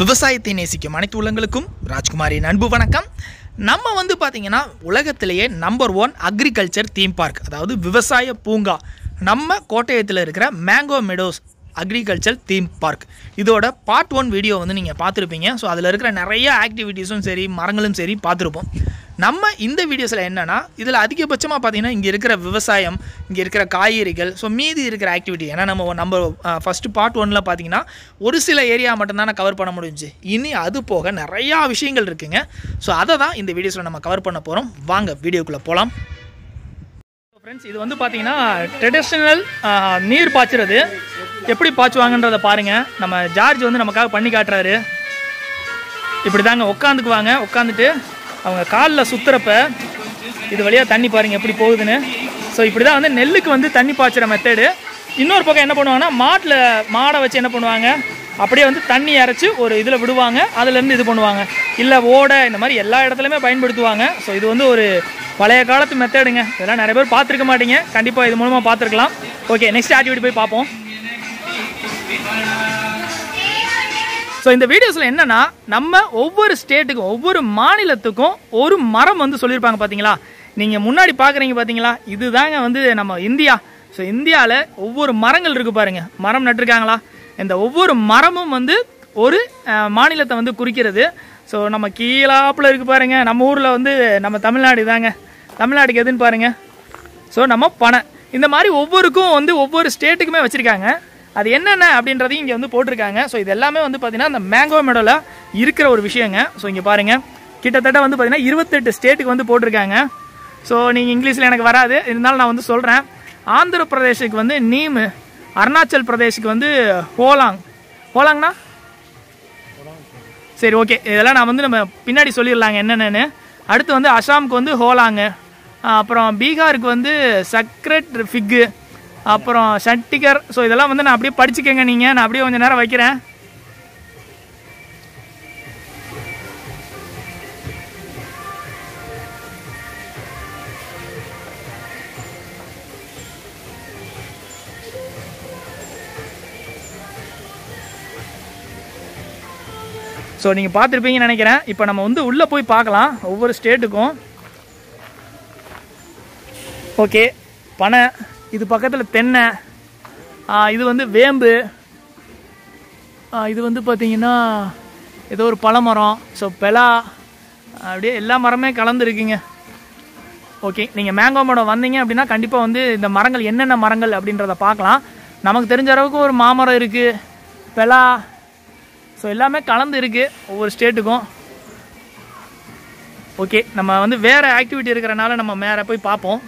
விவசாயத்தை நேசிக்கும் அனைத்து உள்ளங்களுக்கும் ராஜ்குமாரின் அன்பு வணக்கம். நம்ம வந்து பார்த்திங்கன்னா உலகத்திலேயே number one agriculture theme park அதாவது விவசாய பூங்கா. நம்ம கோட்டயத்தில் இருக்கிற mango meadows agriculture theme park இதோட பார்ட் ஒன் வீடியோ வந்து நீங்கள் பார்த்துருப்பீங்க. ஸோ அதில் இருக்கிற நிறைய ஆக்டிவிட்டீஸும் சரி மரங்களும் சரி பார்த்துருப்போம். நம்ம இந்த வீடியோஸில் என்னென்னா இதில் அதிகபட்சமாக பார்த்தீங்கன்னா இங்கே இருக்கிற விவசாயம் இங்கே இருக்கிற காய்கறிகள் ஸோ மீதி இருக்கிற ஆக்டிவிட்டி ஏன்னா நம்ம நம்ம ஃபஸ்ட்டு பார்ட் ஒனில் பார்த்தீங்கன்னா ஒரு சில ஏரியா மட்டும்தான் கவர் பண்ண முடிஞ்சுச்சு. இனி அது போக நிறையா விஷயங்கள் இருக்குங்க. ஸோ அதை தான் இந்த வீடியோஸில் நம்ம கவர் பண்ண போகிறோம் வாங்க வீடியோக்குள்ளே போகலாம் ஃப்ரெண்ட்ஸ் இது வந்து பார்த்தீங்கன்னா ட்ரெடிஷ்னல் நீர் பாய்ச்சுறது. எப்படி பாய்ச்சுவாங்கன்றதை பாருங்கள் நம்ம ஜார்ஜ் வந்து நமக்காக பண்ணி காட்டுறாரு. இப்படி தாங்க உட்காந்துக்குவாங்க. உட்காந்துட்டு அவங்க காலில் சுற்றுறப்ப இது வழியாக தண்ணி பாருங்கள் எப்படி போகுதுன்னு. ஸோ இப்படி தான் வந்து நெல்லுக்கு வந்து தண்ணி பாய்ச்சுற மெத்தடு இன்னொரு பக்கம் என்ன பண்ணுவாங்கன்னா மாட்டில் மாடை வச்சு என்ன பண்ணுவாங்க? அப்படியே வந்து தண்ணி இறச்சி ஒரு இதில் விடுவாங்க. அதுலேருந்து இது பண்ணுவாங்க. இல்லை ஓடை இந்த மாதிரி எல்லா இடத்துலையுமே பயன்படுத்துவாங்க. ஸோ இது வந்து ஒரு பழைய காலத்து மெத்தடுங்க இதெல்லாம் நிறைய பேர் பார்த்துருக்க மாட்டீங்க. கண்டிப்பாக இது மூலமாக பார்த்துருக்கலாம். ஓகே நெக்ஸ்ட் ஆக்டிவிட்டி போய் பார்ப்போம். ஸோ இந்த வீடியோஸில் என்னன்னா நம்ம ஒவ்வொரு ஸ்டேட்டுக்கும் ஒவ்வொரு மாநிலத்துக்கும் ஒரு மரம் வந்து சொல்லியிருப்பாங்க பார்த்தீங்களா நீங்கள் முன்னாடி பார்க்குறீங்க பார்த்தீங்களா இதுதாங்க வந்து நம்ம இந்தியா. ஸோ இந்தியாவில் ஒவ்வொரு மரங்கள் இருக்கு பாருங்க. மரம் நட்டிருக்காங்களா? இந்த ஒவ்வொரு மரமும் வந்து ஒரு மாநிலத்தை வந்து குறிக்கிறது. ஸோ நம்ம கீழாப்பில் இருக்கு பாருங்க. நம்ம ஊரில் வந்து நம்ம தமிழ்நாடு தாங்க தமிழ்நாடுக்கு எதுன்னு பாருங்க. ஸோ நம்ம பனை. இந்த மாதிரி ஒவ்வொருக்கும் வந்து ஒவ்வொரு ஸ்டேட்டுக்குமே வச்சுருக்காங்க. அது என்னென்ன அப்படின்றதையும் இங்கே வந்து போட்டிருக்காங்க. ஸோ இது எல்லாமே வந்து பார்த்தீங்கன்னா அந்த மேங்கோ மெடலில் இருக்கிற ஒரு விஷயங்க. ஸோ இங்கே பாருங்கள் கிட்டத்தட்ட வந்து பார்த்தீங்கன்னா இருபத்தெட்டு ஸ்டேட்டுக்கு வந்து போட்டிருக்காங்க. ஸோ நீங்கள் இங்கிலீஷில் எனக்கு வராது. இருந்தாலும் நான் வந்து சொல்கிறேன் ஆந்திர பிரதேஷுக்கு வந்து நீமு அருணாச்சல் பிரதேஷுக்கு வந்து ஹோலாங். ஹோலாங்னா? சரி ஓகே இதெல்லாம் நான் வந்து நம்ம பின்னாடி சொல்லிடலாங்க என்னென்னு அடுத்து வந்து அசாமுக்கு வந்து ஹோலாங்கு. அப்புறம் பீகாருக்கு வந்து சக்ரெட் ஃபிக்கு. அப்புறம் சண்டிகர் ஸோ இதெல்லாம் வந்து நான் அப்படியே படிச்சுக்கங்க நீங்கள் நான் அப்படியே கொஞ்சம் நேரம் வைக்கிறேன். ஸோ நீங்கள் பார்த்துருப்பீங்கன்னு நினைக்கிறேன். இப்போ நம்ம வந்து உள்ளே போய் பார்க்கலாம். ஒவ்வொரு ஸ்டேட்டுக்கும் ஓகே பனை. இது பக்கத்தில் தென்னை. இது வந்து வேம்பு. இது வந்து பார்த்திங்கன்னா ஏதோ ஒரு பழமரம் ஸோ பெலா. அப்படியே எல்லா மரமே கலந்துருக்குங்க. ஓகே நீங்கள் மேங்கோ மரம் வந்தீங்க அப்படின்னா கண்டிப்பாக வந்து இந்த மரங்கள் என்னென்ன மரங்கள் அப்படின்றத பார்க்கலாம். நமக்கு தெரிஞ்ச அளவுக்கு ஒரு மாமரம் இருக்குது பெலா. ஸோ எல்லாமே கலந்து இருக்குது ஒவ்வொரு ஸ்டேட்டுக்கும் ஓகே நம்ம வந்து வேறு ஆக்டிவிட்டி இருக்கிறனால நம்ம மேலே போய் பார்ப்போம்.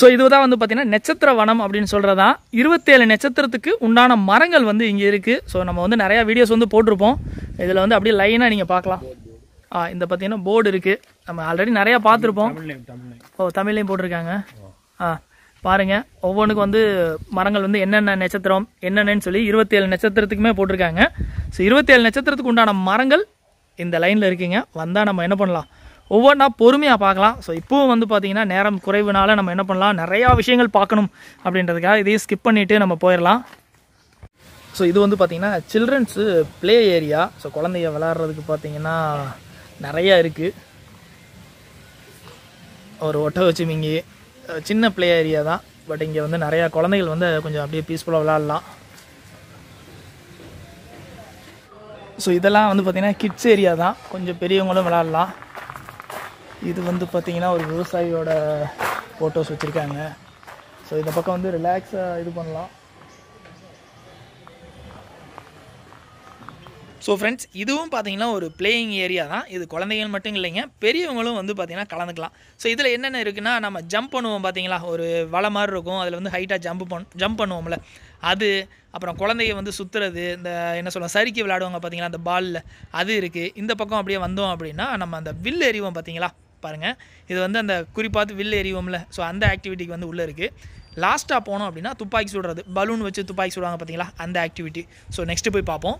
ஸோ இதுதான் வந்து பார்த்தீங்கன்னா நட்சத்திர வனம் அப்படின்னு சொல்கிறதா இருபத்தேழு நட்சத்திரத்துக்கு உண்டான மரங்கள் வந்து இங்கே இருக்குது ஸோ நம்ம வந்து நிறையா வீடியோஸ் வந்து போட்டிருப்போம். இதில் வந்து அப்படியே லைனாக நீங்கள் பார்க்கலாம். ஆ இந்த பார்த்தீங்கன்னா போர்டு இருக்குது நம்ம ஆல்ரெடி நிறையா பார்த்துருப்போம். ஓ தமிழ்லையும் போட்டிருக்காங்க. ஆ பாருங்க. ஒவ்வொன்றுக்கும் வந்து மரங்கள் வந்து என்னென்ன நட்சத்திரம் என்னென்னு சொல்லி இருபத்தேழு நட்சத்திரத்துக்குமே போட்டிருக்காங்க. ஸோ இருபத்தேழு நட்சத்திரத்துக்கு உண்டான மரங்கள் இந்த லைனில் இருக்குங்க. வந்தால் நம்ம என்ன பண்ணலாம்? ஒவ்வொன்றா பொறுமையாக பார்க்கலாம். ஸோ இப்போவும் வந்து பார்த்தீங்கன்னா நேரம் குறைவுனால நம்ம என்ன பண்ணலாம்? நிறையா விஷயங்கள் பார்க்கணும் அப்படின்றதுக்காக இதையும் ஸ்கிப் பண்ணிவிட்டு நம்ம போயிடலாம். ஸோ இது வந்து பார்த்திங்கன்னா சில்ட்ரன்ஸு ப்ளே ஏரியா ஸோ குழந்தைய விளாட்றதுக்கு பார்த்தீங்கன்னா நிறையா இருக்குது ஒரு ஒட்ட வச்சு மிங்கி சின்ன ப்ளே ஏரியா தான். பட் இங்கே வந்து நிறையா குழந்தைகள் வந்து கொஞ்சம் அப்படியே பீஸ்ஃபுல்லாக விளாட்லாம் ஸோ இதெல்லாம் வந்து பார்த்திங்கன்னா கிட்ஸ் ஏரியா தான். கொஞ்சம் பெரியவங்களும் விளாட்லாம் இது வந்து பார்த்திங்கன்னா ஒரு விவசாயியோட ஃபோட்டோஸ் வச்சுருக்காங்க. ஸோ இந்த பக்கம் வந்து ரிலாக்ஸாக இது பண்ணலாம். ஸோ ஃப்ரெண்ட்ஸ் இதுவும் பார்த்தீங்கன்னா ஒரு பிளேயிங் ஏரியா தான். இது குழந்தைகள் மட்டும் இல்லைங்க. பெரியவங்களும் வந்து பார்த்தீங்கன்னா கலந்துக்கலாம். ஸோ இதில் என்னென்ன இருக்குன்னா நம்ம ஜம்ப் பண்ணுவோம் பார்த்தீங்களா ஒரு வலை மாதிரி இருக்கும். அதில் வந்து ஹைட்டாக ஜம்ப் பண் ஜம்ப் பண்ணுவோம்ல. அது அப்புறம் குழந்தைய வந்து சுற்றுறது இந்த என்ன சொல்லுவோம் சறுக்கி விளையாடுவாங்க பார்த்தீங்களா அந்த பாலில் அது இருக்குது இந்த பக்கம் அப்படியே வந்தோம் அப்படின்னா நம்ம அந்த வில் எறிவோம் பார்த்தீங்களா பாருங்கள் இது வந்து அந்த குறிப்பாத்து வில் எறிவோம்ல. ஸோ அந்த ஆக்டிவிட்டிக்கு வந்து உள்ளே இருக்குது லாஸ்ட்டாக போனோம் அப்படின்னா துப்பாக்கி சுடுறது. பலூன் வச்சு துப்பாக்கி சுடுவாங்க பார்த்தீங்களா அந்த ஆக்டிவிட்டி ஸோ நெக்ஸ்ட்டு போய் பார்ப்போம்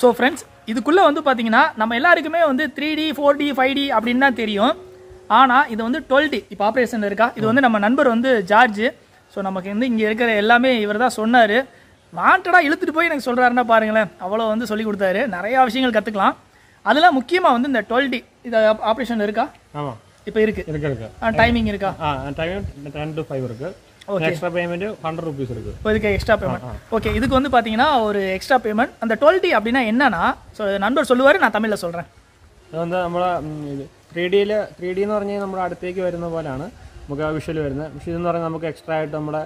ஸோ ஃப்ரெண்ட்ஸ் இதுக்குள்ளே வந்து பார்த்தீங்கன்னா நம்ம எல்லாருக்குமே வந்து three D four D five D அப்படின்னு தான் தெரியும். ஆனால் இது வந்து டுவெல் டி இப்போ ஆப்ரேஷனில் இருக்கா? இது வந்து நம்ம நண்பர் வந்து ஜார்ஜ். ஸோ நமக்கு வந்து இங்கே இருக்கிற எல்லாமே இவர் தான் சொன்னார். வாண்டடாக இழுத்துட்டு போய் எனக்கு சொல்கிறாருன்னா பாருங்களேன். அவ்வளோ வந்து சொல்லி கொடுத்தாரு. நிறையா விஷயங்கள் கற்றுக்கலாம் அதில் முக்கியமாக வந்து இந்த டுவெல் டி இது ஆப்ரேஷன் இருக்கா ஆமாம் இப்போ இருக்குது இருக்கு இருக்கு டைமிங் இருக்கா ஆ டைம் டென் டு ஃபைவ் இருக்கு எக்ஸ்ட்ரா பேமெண்ட் ஹண்ட்ரட் ருபீஸ் இருக்கு இப்போ இதுக்கு எக்ஸ்ட்ரா பேமெண்ட் ஓகே இதுக்கு வந்து பார்த்தீங்கன்னா ஒரு எக்ஸ்ட்ரா பேமெண்ட் அந்த டுவெல் டி அப்படின்னா என்னன்னா ஸோ நண்பர் சொல்லுவார் ഞാൻ தமிழில் சொல்கிறேன் അത് വന്ന് നമ്മളെ ത്രീ ഡിയിൽ ത്രീ ഡി എന്ന് പറഞ്ഞാൽ നമ്മുടെ അടുത്തേക്ക് വരുന്ന പോലെയാണ് നമുക്ക് ആ വിഷ്വൽ വരുന്നത് പക്ഷേ ഇതെന്ന് പറഞ്ഞാൽ നമുക്ക് എക്സ്ട്രാ ആയിട്ട് നമ്മുടെ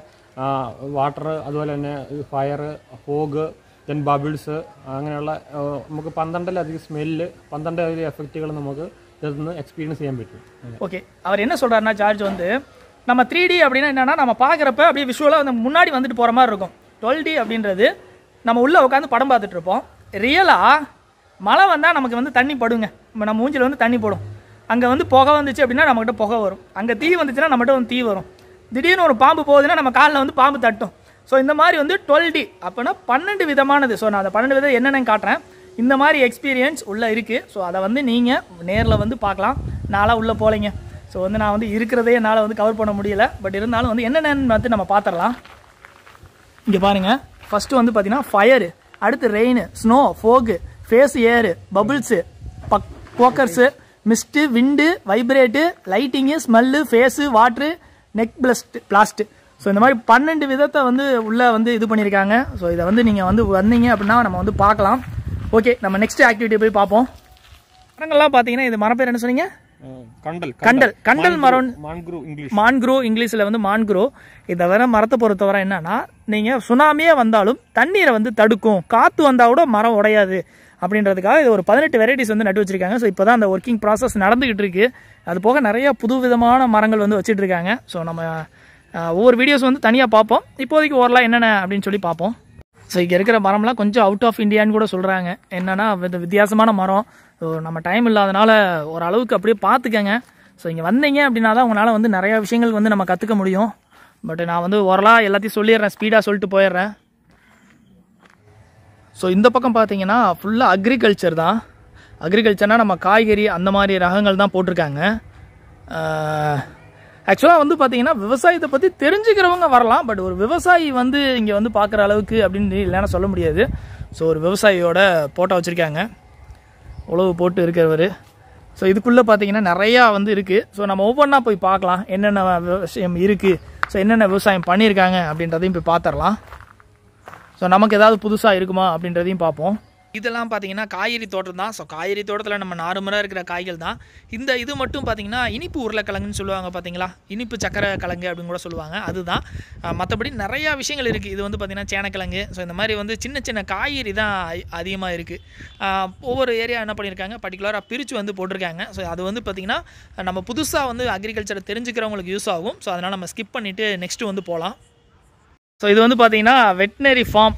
വാട്ടർ അതുപോലെ തന്നെ ഫയർ ഫോഗ് ദെൻ ബബിൾസ് അങ്ങനെയുള്ള ആ, നമുക്ക് പന്ത്രണ്ടിലധികം സ്മെല്ല് പന്ത്രണ്ടിലധികം എഫക്റ്റുകൾ നമുക്ക് ഇതിൽ നിന്ന് എക്സ്പീരിയൻസ് ചെയ്യാൻ പറ്റും ஓகே அவர் என்ன சொல்றாருன்னா சார்ஜ் வந்து நம்ம த்ரீ டி அப்படின்னா என்னன்னா நம்ம பார்க்குறப்ப அப்படியே விஷுவலாக வந்து முன்னாடி வந்துட்டு போகிற மாதிரி இருக்கும் டுவெல் டி அப்படின்றது நம்ம உள்ளே உட்காந்து படம் பார்த்துட்டு இருப்போம் ரியலாக மழை வந்தால் நமக்கு வந்து தண்ணி படுங்க நம்ம நம்ம மூஞ்சில் வந்து தண்ணி படும் அங்கே வந்து புகை வந்துச்சு அப்படின்னா நம்மகிட்ட புகை வரும் அங்கே தீ வந்துச்சுன்னா நம்மகிட்ட வந்து தீ வரும் திடீர்னு ஒரு பாம்பு போகுதுன்னா நம்ம காலில் வந்து பாம்பு தட்டும் ஸோ இந்த மாதிரி வந்து டுவெல் டி அப்போனா பன்னெண்டு விதமானது. ஸோ நான் அந்த பன்னெண்டு விதம் என்னென்னு காட்டுறேன். இந்த மாதிரி எக்ஸ்பீரியன்ஸ் உள்ளே இருக்குது ஸோ அதை வந்து நீங்கள் நேரில் வந்து பார்க்கலாம். நாளாக உள்ளே போகலைங்க ஸோ வந்து நான் வந்து இருக்கிறதே என்னால் வந்து கவர் பண்ண முடியல. பட் இருந்தாலும் வந்து என்னென்னு வந்து நம்ம பார்த்துடலாம் இங்கே பாருங்கள் ஃபஸ்ட்டு வந்து பார்த்தீங்கன்னா ஃபயரு அடுத்து rain snow fog face air bubbles back pokers mist wind vibrate lighting smell face water neck blast blast so இந்த மாதிரி பன்னெண்டு விதத்தை வந்து உள்ளே வந்து இது பண்ணியிருக்காங்க. ஸோ இதை வந்து நீங்கள் வந்து வந்தீங்க அப்படின்னா நம்ம வந்து பார்க்கலாம். ஓகே நம்ம நெக்ஸ்ட் ஆக்டிவிட்டி போய் பார்ப்போம். மரங்கள்லாம் பார்த்தீங்கன்னா இது மரம் என்ன சொன்னீங்க? கண்டல் கண்டல். கண்டல். மரம். மான்க்ரோ இங்கிலீஷ் மான்க்ரோ இங்கிலீஷில் வந்து மான்க்ரோ இதை வர மரத்தை பொறுத்தவரை என்னன்னா நீங்கள் சுனாமியே வந்தாலும் தண்ணீரை வந்து தடுக்கும். காற்று வந்தால் கூட மரம் உடையாது. அப்படின்றதுக்காக இது ஒரு பதினெட்டு வெரைட்டிஸ் வந்து நட்டு வச்சிருக்காங்க. ஸோ இப்போ தான் அந்த ஒர்க்கிங் ப்ராசஸ் நடந்துகிட்டு இருக்கு. அது போக நிறைய புது விதமான மரங்கள் வந்து வச்சுட்டு இருக்காங்க. ஸோ நம்ம ஒவ்வொரு வீடியோஸ் வந்து தனியாக பார்ப்போம். இப்போதைக்கு ஓரலாம் என்னென்ன அப்படின்னு சொல்லி பார்ப்போம். ஸோ இங்கே இருக்கிற மரம்லாம் கொஞ்சம் அவுட் ஆஃப் இந்தியான்னு கூட சொல்கிறாங்க என்னென்னா இது வித்தியாசமான மரம். ஸோ நம்ம டைம் இல்லாதனால ஓரளவுக்கு அப்படியே பார்த்துக்கங்க. ஸோ இங்கே வந்தீங்க அப்படின்னா தான் உங்களால் வந்து நிறையா விஷயங்கள் வந்து நம்ம கற்றுக்க முடியும். பட் நான் வந்து ஓரலாக எல்லாத்தையும் சொல்லிடுறேன் ஸ்பீடாக சொல்லிட்டு போயிடுறேன். ஸோ இந்த பக்கம் பார்த்தீங்கன்னா ஃபுல்லாக அக்ரிகல்ச்சர் தான். அக்ரிகல்ச்சர்னால் நம்ம காய்கறி அந்த மாதிரி ரகங்கள் தான் போட்டிருக்காங்க. ஆக்சுவலாக வந்து பார்த்தீங்கன்னா விவசாயத்தை பற்றி தெரிஞ்சுக்கிறவங்க வரலாம் பட் ஒரு விவசாயி வந்து இங்கே வந்து பார்க்குற அளவுக்கு அப்படின்னு இல்லைன்னா சொல்ல முடியாது. ஸோ ஒரு விவசாயியோட போட்டோ வச்சுருக்காங்க. உழவு போட்டு இருக்கிறவர். ஸோ இதுக்குள்ளே பார்த்தீங்கன்னா நிறையா வந்து இருக்குது ஸோ நம்ம ஒவ்வொன்றா போய் பார்க்கலாம் என்னென்ன விஷயம் இருக்குது ஸோ என்னென்ன விவசாயம் பண்ணியிருக்காங்க அப்படின்றதையும் போய் பார்த்துடலாம் ஸோ நமக்கு ஏதாவது புதுசாக இருக்குமா அப்படின்றதையும் பார்ப்போம் இதெல்லாம் பார்த்தீங்கன்னா காய்கறி தோட்டம் தான். ஸோ காய்கறி தோட்டத்தில் நம்ம நார்மலாக இருக்கிற காய்கள் தான். இந்த இது மட்டும் பார்த்தீங்கன்னா இனிப்பு உருளைக்கிழங்குன்னு சொல்லுவாங்க பார்த்தீங்களா இனிப்பு சக்கரை கிழங்கு அப்படின்னு கூட சொல்லுவாங்க. அதுதான். மற்றபடி நிறையா விஷயங்கள் இருக்குது இது வந்து பார்த்திங்கன்னா சேனக்கிழங்கு. ஸோ இந்த மாதிரி வந்து சின்ன சின்ன காய்கறி தான் அதிகமாக இருக்குது ஒவ்வொரு ஏரியா என்ன பண்ணியிருக்காங்க பர்டிகுலராக பிரித்து வந்து போட்டிருக்காங்க. ஸோ அது வந்து பார்த்திங்கன்னா நம்ம புதுசாக வந்து அக்ரிகல்ச்சரை தெரிஞ்சுக்கிறவங்களுக்கு யூஸ் ஆகும். ஸோ அதனால் நம்ம ஸ்கிப் பண்ணிவிட்டு நெக்ஸ்ட்டு வந்து போகலாம் ஸோ இது வந்து பார்த்திங்கன்னா வெட்டினரி ஃபார்ம்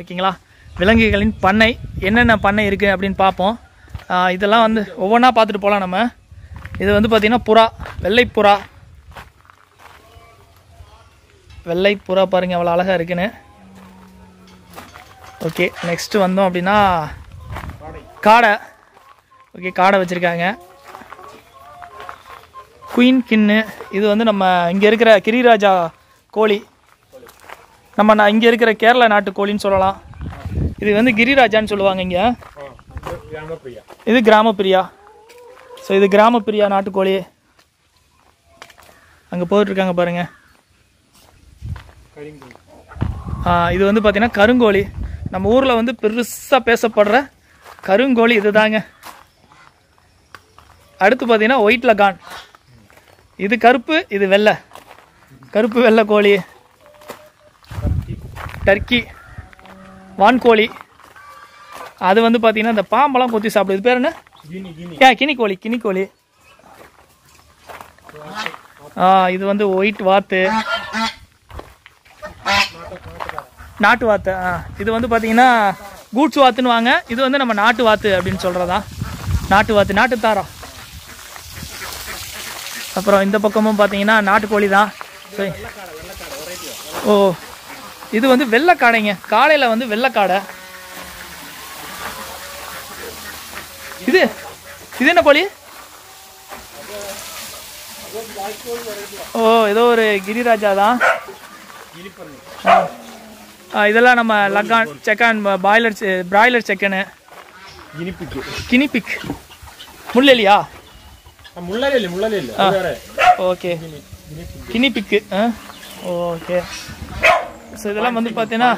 ஓகேங்களா? விலங்குகளின் பண்ணை என்னென்ன பண்ணை இருக்குது அப்படின்னு பார்ப்போம். இதெல்லாம் வந்து ஒவ்வொன்றா பார்த்துட்டு போகலாம் நம்ம. இது வந்து பார்த்திங்கன்னா புறா வெள்ளை புறா. வெள்ளை புறா பாருங்கள் அவ்வளோ அழகாக இருக்குன்னு. ஓகே நெக்ஸ்ட்டு வந்தோம் அப்படின்னா காடை. ஓகே காடை வச்சுருக்காங்க. குயின் கின்னு இது வந்து நம்ம இங்கே இருக்கிற கிரிராஜா கோழி. நம்ம நான் இங்கே இருக்கிற கேரளா நாட்டு கோழின்னு சொல்லலாம். இது வந்து கிரிராஜான்னு சொல்லுவாங்க இங்கே. இது கிராமப்பிரியா. ஸோ இது கிராமப்பிரியா நாட்டுக்கோழி. அங்கே போயிட்டுருக்காங்க பாருங்கள் இது வந்து பார்த்திங்கன்னா கருங்கோழி. நம்ம ஊரில் வந்து பெருசாக பேசப்படுற கருங்கோழி இது தாங்க அடுத்து பார்த்தீங்கன்னா ஒயிட் லகான். இது கருப்பு இது வெள்ளை. கருப்பு வெள்ளை கோழி. டர்க்கி. வான்கோழி. அது வந்து பார்த்திங்கன்னா இந்த பாம்பெல்லாம் கொத்தி சாப்பிடுது. பேர் என்ன? ஏன் கினிக்கோழி கினிக்கோழி. ஆ இது வந்து ஒயிட் வாத்து. நாட்டு வாத்து ஆ. இது வந்து பார்த்தீங்கன்னா கூட்ஸ் வாத்துன்னு வாங்க. இது வந்து நம்ம நாட்டு வாத்து அப்படின்னு சொல்கிறதா நாட்டு வாத்து நாட்டு தாரம் அப்புறம் இந்த பக்கமும் பார்த்தீங்கன்னா நாட்டுக்கோழி தான். சரி. ஓ இது வந்து வெள்ளைக்காடைங்க காடையில் வந்து வெள்ளைக்காடை இது இது என்ன கோழி ஓ ஏதோ ஒரு கிரிராஜா தான். இதெல்லாம் நம்ம லக்கான் செக்கான் boiler broiler செக்கனு. Guinea pig guinea pig. முள்ளெலியா? முள்ளலி முள்ளலி okay. Guinea pig. Okay. So இதெல்லாம் வந்து பார்த்தீங்கன்னா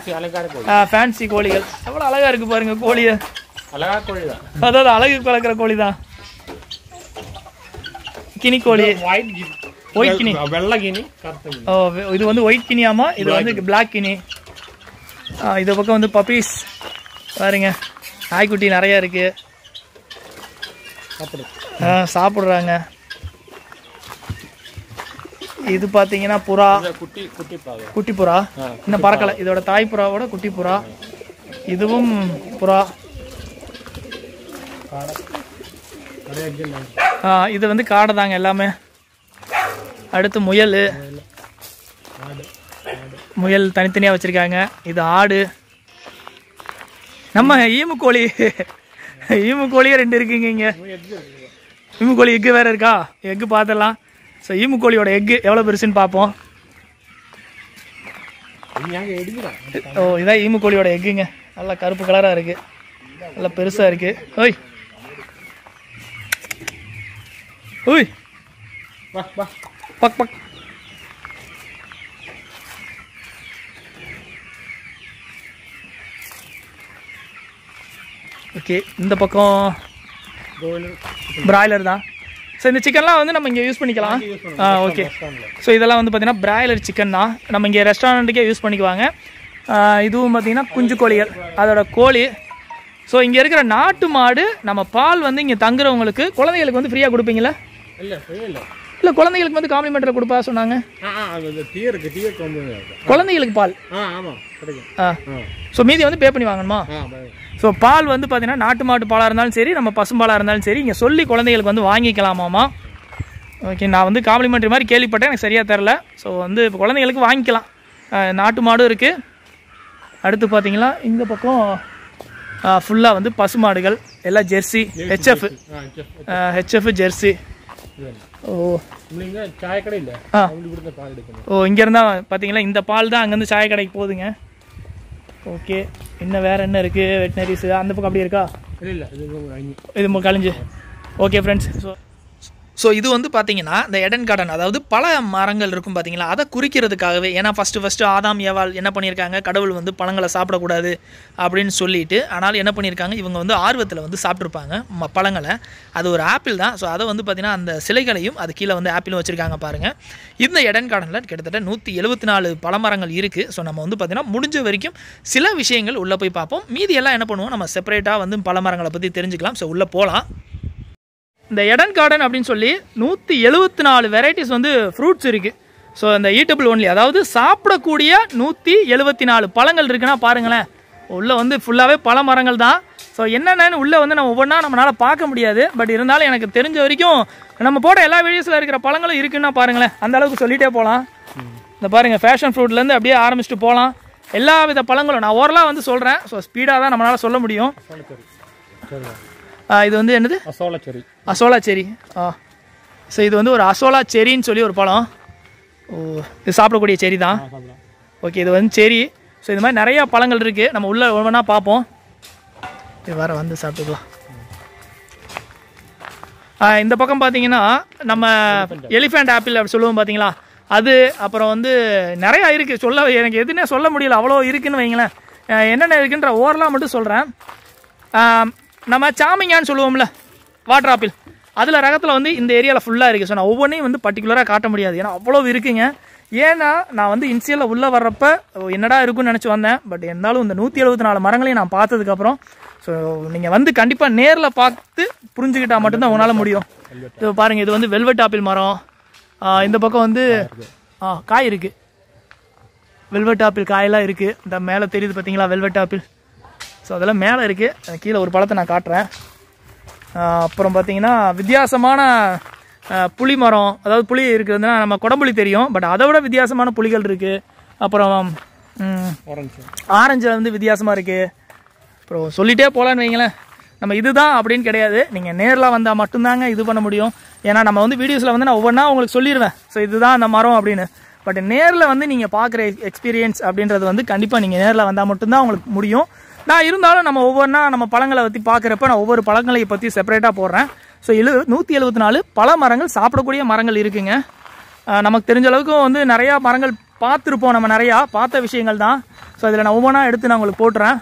ஃபேன்சி கோழிகள். எவ்வளோ அழகாக இருக்குது பாருங்கள் கோழியை. அழகாக கோழி தான் அதாவது அழகு கலக்கிற கோழி. தான் கினி. கோழி ஒயிட் கினி வெள்ளை கினி ஓ இது வந்து ஒயிட் கினியாமா? இது வந்து பிளாக் கினி. இது பக்கம் வந்து பப்பீஸ் பாருங்க. நாய்க்குட்டி நிறையா இருக்குது சாப்பிட்றாங்க. இது பார்த்தீங்கன்னா புறா. குட்டி புறா. இன்னும் பறக்கலை. இதோட தாய் புறாவோட குட்டி புறா. இதுவும் புறா. இது வந்து காடை தாங்க எல்லாமே. அடுத்து முயல். முயல் தனித்தனியாக வச்சுருக்காங்க. இது ஆடு. நம்ம ஈமு கோழி. ஈமு கோழியே ரெண்டு இருக்குங்க இங்கே. ஈமு கோழி எக்கு வேறு இருக்கா? எக்கு பார்த்துடலாம் ஸோ ஈமு கோழியோட எக்கு எவ்வளோ பெருசுன்னு பார்ப்போம். ஓ இதான் ஈமு கோழியோட எக்குங்க நல்லா கருப்பு கலராக இருக்குது நல்லா பெருசாக இருக்குது ஓய். ஓய். Buck buck. ஓகே இந்த பக்கம் பிராய்லர் தான். ஸோ இந்த சிக்கன்லாம் வந்து நம்ம இங்கே யூஸ் பண்ணிக்கலாம். ஆ ஓகே ஸோ இதெல்லாம் வந்து பார்த்தீங்கன்னா பிராய்லர் சிக்கன் தான். நம்ம இங்கே ரெஸ்டாரண்ட்டுக்கே யூஸ் பண்ணிக்குவாங்க. இதுவும் பார்த்திங்கன்னா குஞ்சு கோழிகள். அதோட கோழி. ஸோ இங்கே இருக்கிற நாட்டு மாடு நம்ம பால் வந்து இங்கே தங்குறவங்களுக்கு குழந்தைகளுக்கு வந்து ஃப்ரீயாக கொடுப்பீங்களா இல்லை குழந்தைகளுக்கு வந்து காம்ப்ளிமெண்ட்டில் கொடுப்பா சொன்னாங்க? குழந்தைகளுக்கு பால்? ஆ ஸோ மீதி வந்து பே பண்ணி வாங்கணுமா? ஸோ பால் வந்து பார்த்திங்கன்னா நாட்டு மாட்டு பாலாக இருந்தாலும் சரி நம்ம பசும்பாலாக இருந்தாலும் சரி இங்கே சொல்லி குழந்தைகளுக்கு வந்து வாங்கிக்கலாமாம்மா ஓகே நான் வந்து காம்ப்ளிமெண்ட்ரி மாதிரி கேள்விப்பட்டேன் எனக்கு சரியாக தெரில ஸோ வந்து இப்போ குழந்தைங்களுக்கு வாங்கிக்கலாம். நாட்டு மாடும் இருக்குது அடுத்து பார்த்திங்கன்னா இந்த பக்கம் ஃபுல்லாக வந்து பசு மாடுகள் எல்லாம் ஜெர்சி ஹெச்எஃப் ஹெச்எஃப் ஜெர்சி. ஓ. ஓ இருந்தால் பார்த்தீங்களா இந்த பால் தான் அங்கேருந்து சாயக்கடைக்கு போகுதுங்க. ஓகே இன்னும் வேறு என்ன இருக்குது வெட்டினரிஸ் அந்த பக்கம் அப்படி இருக்கா? இல்லை இல்லை இது இது கழிஞ்சு. ஓகே ஃப்ரெண்ட்ஸ் ஸோ ஸோ இது வந்து பார்த்தீங்கன்னா இந்த எடன் கார்டன் அதாவது பல மரங்கள் இருக்கும் பார்த்தீங்களா அதை குறிக்கிறதுக்காகவே ஏன்னா ஃபஸ்ட்டு ஃபஸ்ட்டு ஆதாம் ஏவாள் என்ன பண்ணியிருக்காங்க? கடவுள் வந்து பழங்களை சாப்பிடக்கூடாது அப்படின்னு சொல்லிட்டு ஆனால் என்ன பண்ணியிருக்காங்க? இவங்க வந்து ஆர்வத்தில் வந்து சாப்பிட்ருப்பாங்க ம பழங்களை. அது ஒரு ஆப்பிள் தான். ஸோ அதை வந்து பார்த்தீங்கன்னா அந்த சிலைகளையும் அது கீழே வந்து ஆப்பிளும் வச்சுருக்காங்க பாருங்கள் இந்த எடன் கார்டனில் கிட்டத்தட்ட நூற்றி எழுபத்தி நாலு பழமரங்கள் இருக்குது ஸோ நம்ம வந்து பார்த்திங்கன்னா முடிஞ்ச வரைக்கும் சில விஷயங்கள் உள்ளே போய் பார்ப்போம். மீதி எல்லாம் என்ன பண்ணுவோம்? நம்ம செப்பரேட்டாக வந்து பழமரங்களை பற்றி தெரிஞ்சுக்கலாம். ஸோ உள்ளே போகலாம் இந்த எடன் கார்டன் அப்படின்னு சொல்லி நூற்றி எழுபத்தி நாலு வெரைட்டிஸ் வந்து ஃப்ரூட்ஸ் இருக்குது ஸோ இந்த ஈட்டபிள் ஒன்லி அதாவது சாப்பிடக்கூடிய நூற்றி எழுபத்தி நாலு பழங்கள் இருக்குன்னா பாருங்களேன். உள்ளே வந்து ஃபுல்லாகவே பழ மரங்கள் தான். ஸோ என்னென்னு உள்ளே வந்து நம்ம ஒவ்வொன்றா நம்மளால் பார்க்க முடியாது. பட் இருந்தாலும் எனக்கு தெரிஞ்ச வரைக்கும் நம்ம போட்ட எல்லா வீடியோஸில் இருக்கிற பழங்களும் இருக்குன்னா பாருங்களேன். அந்த அளவுக்கு சொல்லிட்டே போகலாம் இந்த பாருங்கள் ஃபேஷன் ஃப்ரூட்லேருந்து அப்படியே ஆரம்பிச்சுட்டு போகலாம் எல்லா வித பழங்களும் நான் ஓரலாக வந்து சொல்கிறேன் ஸோ ஸ்பீடாக தான் நம்மளால் சொல்ல முடியும். இது வந்து என்னது? அசோலா செரி. அசோலா செரி. ஆ. ஸோ இது வந்து ஒரு அசோலா செரின்னு சொல்லி ஒரு பழம். ஓ இது சாப்பிடக்கூடிய செரி தான். ஓகே இது வந்து செரி. ஸோ இது மாதிரி நிறையா பழங்கள் இருக்குது நம்ம உள்ளே ஒவ்வொன்றா பார்ப்போம். இது வேறு வந்து சாப்பிட்டுக்கலாம். இந்த பக்கம் பார்த்தீங்கன்னா நம்ம எலிஃபேண்ட் ஆப்பிள் அப்படி சொல்லுவோம் பார்த்தீங்களா? அது அப்புறம் வந்து நிறையா இருக்குது சொல்ல எனக்கு எதுன்னே சொல்ல முடியல. அவ்வளோ இருக்குதுன்னு வைங்களேன். என்னென்ன இருக்குன்ற ஓரலாக மட்டும் சொல்கிறேன் நம்ம சாமிங்கான்னு சொல்லுவோம்ல வாட்டர் ஆப்பிள் அதில் ரகத்தில் வந்து இந்த ஏரியாவில் ஃபுல்லாக இருக்குது ஸோ நான் ஒவ்வொன்றையும் வந்து பர்டிகுலராக காட்ட முடியாது. ஏன்னா அவ்வளோ இருக்குங்க. ஏன்னா நான் வந்து இன்சியலில் உள்ளே வர்றப்ப என்னடா இருக்குன்னு நினச்சி வந்தேன். பட் இருந்தாலும் இந்த நூற்றி எழுபத்தி நாலு மரங்களையும் நான் பார்த்ததுக்கப்புறம் ஸோ நீங்கள் வந்து கண்டிப்பாக நேரில் பார்த்து புரிஞ்சுக்கிட்டால் மட்டும்தான் உங்களால் முடியும். இது பாருங்கள் இது வந்து வெல்வெட் ஆப்பிள் மரம். இந்த பக்கம் வந்து ஆ காய் இருக்குது வெல்வெட் ஆப்பிள் காயெல்லாம் இருக்குது இந்த மேலே தெரியுது பார்த்தீங்களா வெல்வெட் ஆப்பிள் ஸோ அதெல்லாம் மேலே இருக்குது கீழே ஒரு பழத்தை நான் காட்டுறேன். அப்புறம் பார்த்தீங்கன்னா வித்தியாசமான புளி மரம். அதாவது புளி இருக்குதுன்னா நம்ம குடம்புளி தெரியும். பட் அதை விட வித்தியாசமான புளிகள் இருக்குது அப்புறம் ஆரஞ்சு ஆரஞ்சில் வந்து வித்தியாசமாக இருக்குது அப்புறம் சொல்லிகிட்டே போகலான்னு வைங்களேன். நம்ம இதுதான் அப்படின்னு கிடையாது. நீங்கள் நேரில் வந்தால் மட்டும்தாங்க இது பண்ண முடியும். ஏன்னா நம்ம வந்து வீடியோஸில் வந்து நான் ஒவ்வொன்றா உங்களுக்கு சொல்லிடுவேன் ஸோ இதுதான் அந்த மரம் அப்படின்னு. பட் நேரில் வந்து நீங்கள் பார்க்குற எக்ஸ்பீரியன்ஸ் அப்படின்றது வந்து கண்டிப்பாக நீங்கள் நேரில் வந்தால் மட்டும்தான் உங்களுக்கு முடியும். நான் இருந்தாலும் நம்ம ஒவ்வொன்றா நம்ம பழங்களை பற்றி பார்க்குறப்ப நான் ஒவ்வொரு பழங்களை பற்றி செப்பரேட்டாக போடுறேன். ஸோ எழு நூற்றி எழுபத்தி நாலு பல மரங்கள் சாப்பிடக்கூடிய மரங்கள் இருக்குங்க. நமக்கு தெரிஞ்ச அளவுக்கு வந்து நிறையா மரங்கள் பார்த்துருப்போம் நம்ம நிறையா பார்த்த விஷயங்கள் தான். ஸோ இதில் நான் ஒவ்வொன்றா எடுத்து நான் உங்களுக்கு போட்டுறேன்.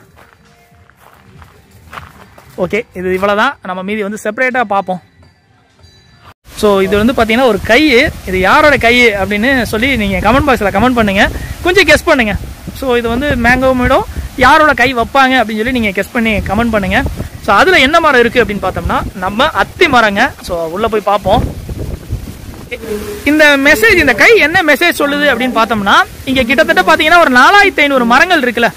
ஓகே இது இவ்வளோ தான் நம்ம மீதி வந்து செப்பரேட்டாக பார்ப்போம். ஸோ இது வந்து பார்த்தீங்கன்னா ஒரு கை இது யாரோட கை அப்படின்னு சொல்லி நீங்கள் கமெண்ட் பாக்ஸில் கமெண்ட் பண்ணுங்கள் கொஞ்சம் கெஸ் பண்ணுங்கள் ஸோ இது வந்து மேங்கோ மீடோ யாரோட கை வைப்பாங்க அப்படின்னு சொல்லி நீங்கள் கெஸ் பண்ணி கமெண்ட் பண்ணுங்கள் ஸோ அதில் என்ன மரம் இருக்குது அப்படின்னு பார்த்தோம்னா நம்ம அத்தி மரங்க. ஸோ உள்ளே போய் பார்ப்போம். இந்த மெசேஜ் இந்த கை என்ன மெசேஜ் சொல்லுது அப்படின்னு பார்த்தோம்னா இங்கே கிட்டத்தட்ட பார்த்தீங்கன்னா ஒரு நாலாயிரத்தி ஐநூறு மரங்கள் இருக்குல்ல.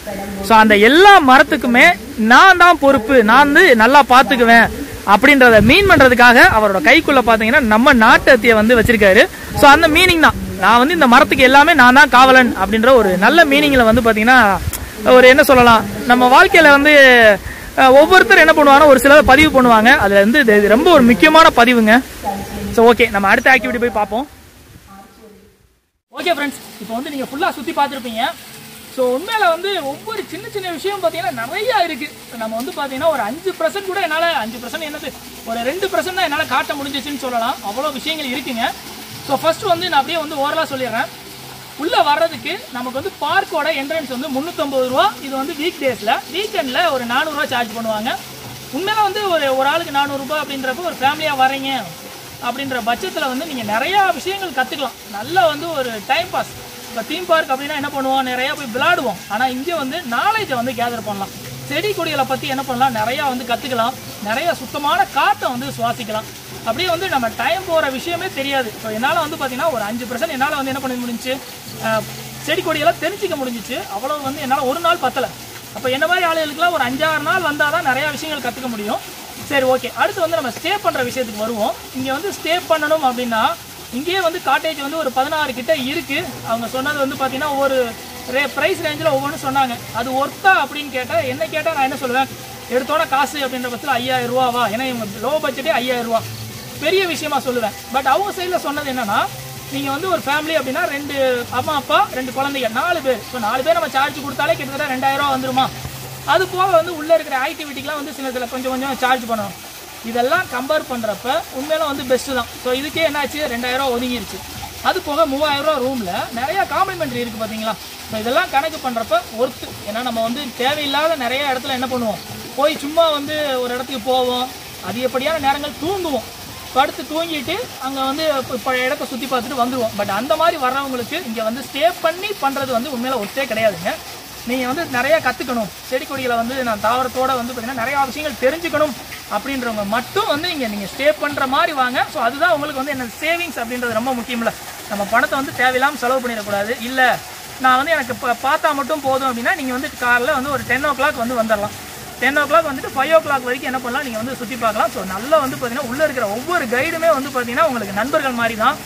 ஸோ அந்த எல்லா மரத்துக்குமே நான் தான் பொறுப்பு. நான் வந்து நல்லா பார்த்துக்குவேன் அப்படின்றத மீன் பண்ணுறதுக்காக அவரோட கைக்குள்ளே பார்த்தீங்கன்னா நம்ம நாட்டு அத்தியை வந்து வச்சிருக்காரு. ஸோ அந்த மீனிங் தான். நான் வந்து இந்த மரத்துக்கு எல்லாமே நான் தான் காவலன் அப்படின்ற ஒரு நல்ல மீனிங்கில் வந்து பார்த்தீங்கன்னா ஒரு என்ன சொல்லலாம் நம்ம வாழ்க்கையில் வந்து ஒவ்வொருத்தர் என்ன பண்ணுவாங்கன்னா ஒரு சிலர் பதிவு பண்ணுவாங்க. அதில் வந்து இது ரொம்ப ஒரு முக்கியமான பதிவுங்க. ஸோ ஓகே நம்ம அடுத்த ஆக்டிவிட்டி போய் பார்ப்போம். ஓகே ஃப்ரெண்ட்ஸ் இப்போ வந்து நீங்கள் ஃபுல்லாக சுற்றி பார்த்துருப்பீங்க. ஸோ உண்மையில வந்து ஒவ்வொரு சின்ன சின்ன விஷயம் பார்த்தீங்கன்னா நிறைய இருக்குது நம்ம வந்து பார்த்தீங்கன்னா ஒரு அஞ்சு பர்சன்ட் கூட என்னால் அஞ்சு பர்சன்ட் என்னது ஒரு ரெண்டு பர்சன்ட் தான் என்னால் காட்ட முடிஞ்சிச்சுன்னு சொல்லலாம். அவ்வளோ விஷயங்கள் இருக்குங்க. ஸோ ஃபஸ்ட்டு வந்து நான் அப்படியே வந்து ஓரலாக சொல்லிடுறேன். உள்ளே வர்றதுக்கு நமக்கு வந்து பார்க்கோட என்ட்ரன்ஸ் வந்து முந்நூற்றம்பது ரூபா. இது வந்து வீக் டேஸில் வீக்கெண்டில் ஒரு நானூறுரூவா சார்ஜ் பண்ணுவாங்க. உண்மையில வந்து ஒரு ஒரு ஆளுக்கு நானூறுரூபா அப்படின்றப்ப ஒரு ஃபேமிலியாக வரீங்க அப்படின்ற பட்சத்தில் வந்து நீங்கள் நிறையா விஷயங்கள் கற்றுக்கலாம் நல்லா வந்து ஒரு டைம் பாஸ் இப்போ தீம் பார்க் அப்படின்னா என்ன பண்ணுவோம்? நிறையா போய் விளையாடுவோம். ஆனால் இங்கே வந்து நாலேஜை வந்து கேதர் பண்ணலாம். செடி கொடிகளை பற்றி என்ன பண்ணலாம்? நிறையா வந்து கற்றுக்கலாம் நிறையா சுத்தமான காற்றை வந்து சுவாசிக்கலாம். அப்படியே வந்து நம்ம டைம் போகிற விஷயமே தெரியாது. ஸோ என்னால் வந்து பார்த்தீங்கன்னா ஒரு அஞ்சு பர்சன்ட் என்னால் வந்து என்ன பண்ண முடிஞ்சுச்சு? செடி கொடியெல்லாம் தெரிஞ்சிக்க முடிஞ்சிச்சு. அவ்வளோ வந்து என்னால் ஒரு நாள் பத்தலை. அப்போ என்ன மாதிரி ஆளுகளுக்குலாம் ஒரு அஞ்சாறு நாள் வந்தால் தான் நிறையா விஷயங்கள் கற்றுக்க முடியும். சரி ஓகே அடுத்து வந்து நம்ம ஸ்டே பண்ணுற விஷயத்துக்கு வருவோம். இங்கே வந்து ஸ்டே பண்ணணும் அப்படின்னா இங்கேயே வந்து காட்டேஜ் வந்து ஒரு பதினாறு கிட்டே இருக்குது அவங்க சொன்னது வந்து பார்த்தீங்கன்னா ஒரு ரே ப்ரைஸ் ரேஞ்சில் ஒவ்வொன்றும் சொன்னாங்க. அது ஒர்த்தா அப்படின்னு கேட்டால் என்ன கேட்டால் நான் என்ன சொல்லுவேன்? எடுத்தோட காசு அப்படின்ற பட்சத்தில் ஐயாயிரம் ரூபாவா? ஏன்னா இவங்க லோ பட்ஜெட்டே ஐயாயிரம் ரூபா. பெரிய விஷயமா சொல்லுவேன். பட் அவங்க சைடில் சொன்னது என்னன்னா நீங்கள் வந்து ஒரு ஃபேமிலி அப்படின்னா ரெண்டு அம்மா அப்பா ரெண்டு குழந்தைங்க நாலு பேர். ஸோ நாலு பேர் நம்ம சார்ஜ் கொடுத்தாலே கிட்டத்தட்ட ரெண்டாயிரம் ரூபா வந்துருமா? அது போக வந்து உள்ளே இருக்கிற ஆக்டிவிட்டிக்கெலாம் வந்து சில சில கொஞ்சம் கொஞ்சம் சார்ஜ் பண்ணணும் இதெல்லாம் கம்பேர் பண்ணுறப்ப உண்மையில வந்து பெஸ்ட்டு தான். ஸோ இதுக்கே என்னாச்சு? ரெண்டாயிரம் ஒதுங்கிருச்சு. அது போக மூவாயிரம் ரூபா ரூமில் நிறையா காம்ப்ளிமெண்ட்ரி இருக்குது பார்த்தீங்களா ஸோ இதெல்லாம் கணக்கு பண்ணுறப்ப ஒர்த்து ஏன்னா நம்ம வந்து தேவையில்லாத நிறைய இடத்துல என்ன பண்ணுவோம்? போய் சும்மா வந்து ஒரு இடத்துக்கு போவோம். அதிகப்படியான நேரங்கள் தூங்குவோம். படுத்து தூங்கிட்டு அங்கே வந்து இப்போ பழைய இடத்த சுற்றி பார்த்துட்டு வந்துடுவோம் பட் அந்த மாதிரி வர்றவங்களுக்கு இங்கே வந்து ஸ்டே பண்ணி பண்ணுறது வந்து உண்மையில ஒத்தே கிடையாதுங்க. நீங்கள் வந்து நிறையா கற்றுக்கணும் செடி கொடிகளை வந்து நான் தாவரத்தோடு வந்து பார்த்தீங்கன்னா நிறையா விஷயங்கள் தெரிஞ்சுக்கணும் அப்படின்றவங்க மட்டும் வந்து இங்கே நீங்கள் ஸ்டே பண்ணுற மாதிரி வாங்க. ஸோ அதுதான் உங்களுக்கு வந்து என்ன சேவிங்ஸ் அப்படின்றது ரொம்ப முக்கியமில்ல நம்ம பணத்தை வந்து தேவையில்லாமல் செலவு பண்ணிடக்கூடாது. இல்லை நான் வந்து எனக்கு இப்போ பார்த்தா மட்டும் போதும் அப்படின்னா நீங்கள் வந்து காலைல வந்து ஒரு டென் ஓ கிளாக் வந்து வந்துடலாம். டென் ஓ கிளாக் வந்துட்டு ஃபைவ் ஓ கிளாக் வரைக்கும் என்ன பண்ணலாம்? நீங்கள் வந்து சுற்றி பார்க்கலாம். ஸோ நல்லா வந்து பார்த்தீங்கன்னா உள்ளே இருக்கிற ஒவ்வொரு கைடுமே வந்து பார்த்தீங்கன்னா உங்களுக்கு நண்பர்கள் மாதிரி தான்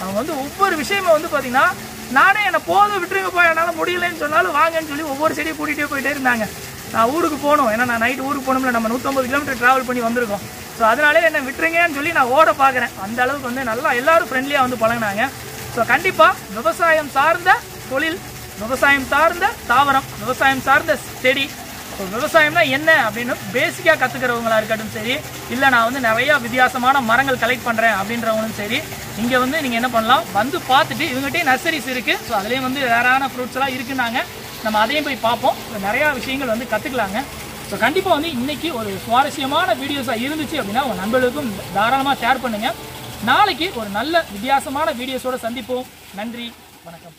அவங்க வந்து ஒவ்வொரு விஷயமும் வந்து பார்த்தீங்கன்னா நானே என்னை போதும் விட்டுருங்கப்பா என்னால் முடியலன்னு சொன்னாலும் வாங்கன்னு சொல்லி ஒவ்வொரு செடியும் கூட்டிகிட்டே போயிட்டே இருந்தாங்க. நான் ஊருக்கு போகணும் ஏன்னா நான் நைட்டு ஊருக்கு போகணும்ல நம்ம நூற்றம்பது கிலோமீட்டர் ட்ராவல் பண்ணி வந்திருக்கோம். ஸோ அதனாலே என்ன விட்டுருங்கன்னு சொல்லி நான் ஓட பார்க்குறேன். அந்த அளவுக்கு வந்து நல்லா எல்லாரும் ஃப்ரெண்ட்லியாக வந்து பழகுனாங்க. ஸோ கண்டிப்பாக விவசாயம் சார்ந்த தொழில் விவசாயம் சார்ந்த தாவரம் விவசாயம் சார்ந்த செடி ஸோ விவசாயம்னா என்ன அப்படின்னு பேசிக்காக கற்றுக்கிறவங்களா இருக்கட்டும் சரி இல்லை நான் வந்து நிறையா வித்தியாசமான மரங்கள் கலெக்ட் பண்ணுறேன் அப்படின்றவங்களும் சரி இங்கே வந்து நீங்கள் என்ன பண்ணலாம்? வந்து பார்த்துட்டு இவங்ககிட்டயே நர்சரிஸ் இருக்குது ஸோ அதுலேயும் வந்து வேறான ஃப்ரூட்ஸ் எல்லாம் இருக்குன்னாங்க. நம்ம அதையும் போய் பார்ப்போம். நிறையா விஷயங்கள் வந்து கற்றுக்கலாங்க ஸோ கண்டிப்பாக வந்து இன்றைக்கி ஒரு சுவாரஸ்யமான வீடியோஸாக இருந்துச்சு அப்படின்னா உங்கள் நண்பர்களுக்கும் தாராளமாக ஷேர் பண்ணுங்கள் நாளைக்கு ஒரு நல்ல வித்தியாசமான வீடியோஸோட சந்திப்போம். நன்றி. வணக்கம்.